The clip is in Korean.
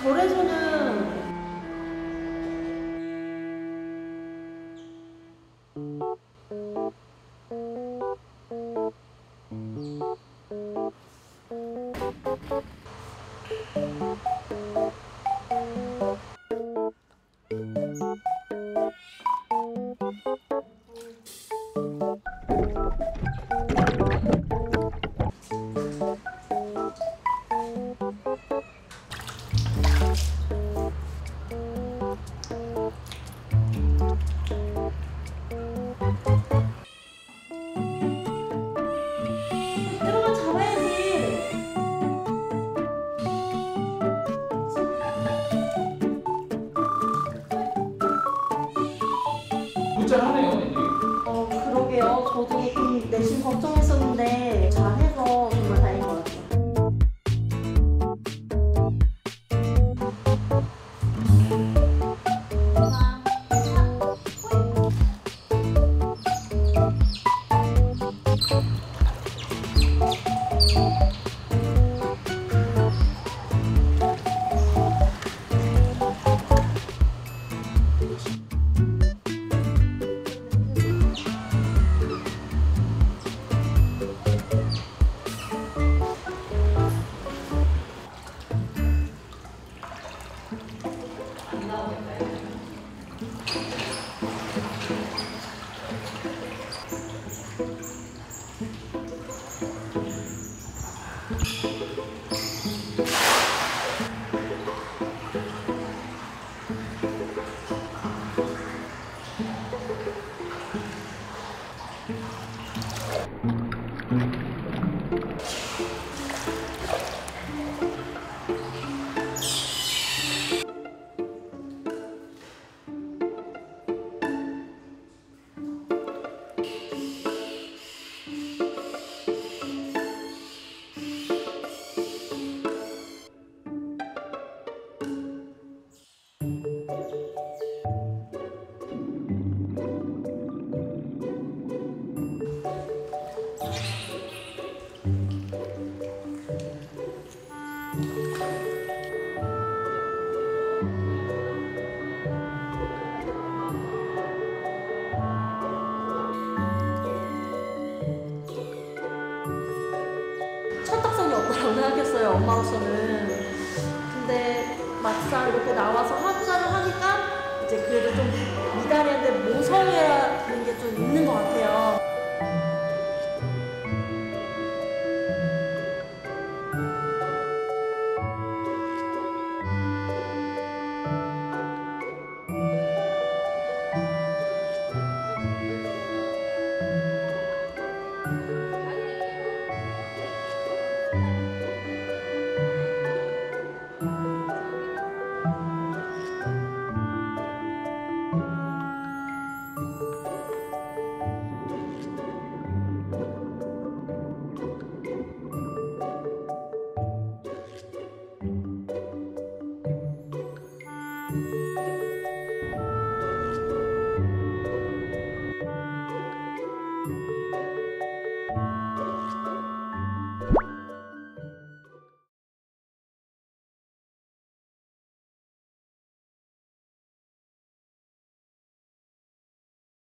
절에서는 들 문자하네요, 애들이. 어 그러게요. 저도 좀 내심 걱정했었는데 잘해서 정말 다행인 것 같아요. 철딱 엄마로서는. 근데 막상 이렇게 나와서 하부사를 하니까 이제 그래도 좀 미달했는데 모성이